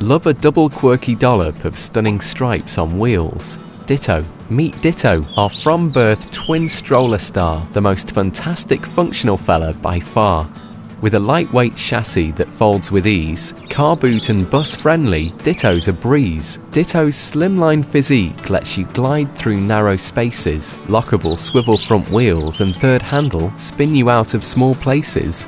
Love a double quirky dollop of stunning stripes on wheels? Ditto. Meet Ditto, our from birth twin stroller star, the most fantastic functional fella by far. With a lightweight chassis that folds with ease, car boot and bus friendly, Ditto's a breeze. Ditto's slimline physique lets you glide through narrow spaces, lockable swivel front wheels and third handle spin you out of small places.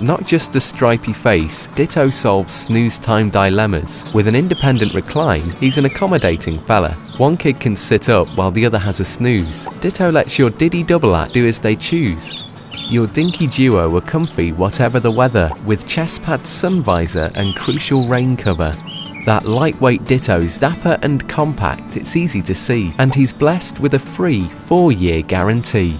Not just a stripy face, Ditto solves snooze time dilemmas. With an independent recline, he's an accommodating fella. One kid can sit up while the other has a snooze. Ditto lets your Diddy double act do as they choose. Your dinky duo are comfy whatever the weather, with chest pad sun visor and crucial rain cover. That lightweight Ditto's dapper and compact, it's easy to see, and he's blessed with a free 4 year guarantee.